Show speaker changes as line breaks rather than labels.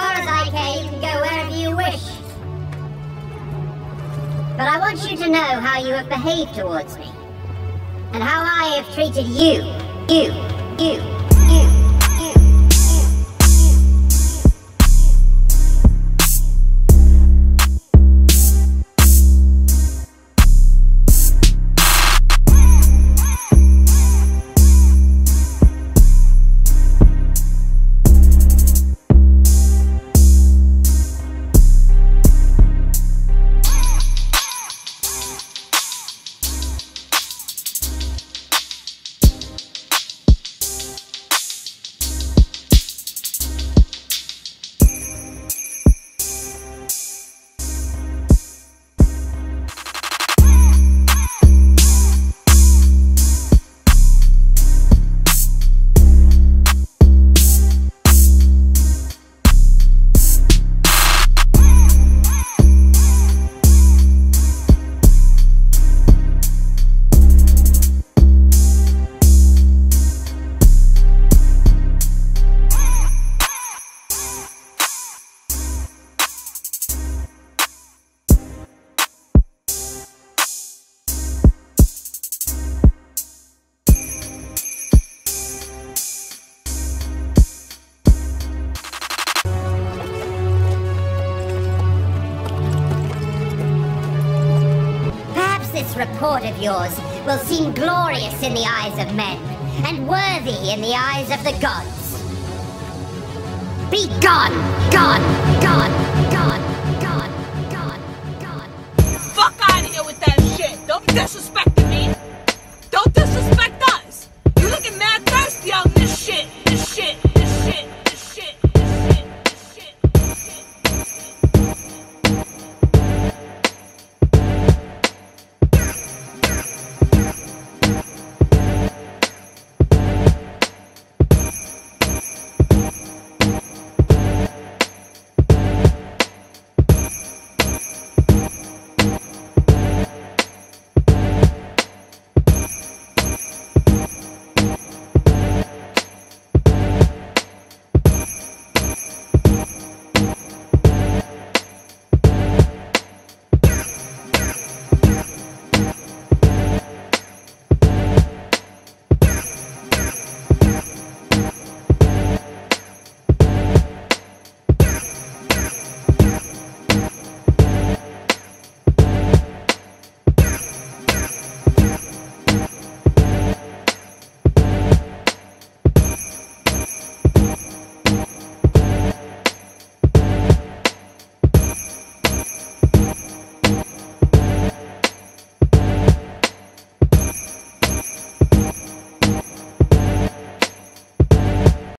as I care, you can go wherever you wish. But I want you to know how you have behaved towards me. And how I have treated you. You. You. Report of yours will seem glorious in the eyes of men, and worthy in the eyes of the gods. Be gone! Gone! Gone! Gone!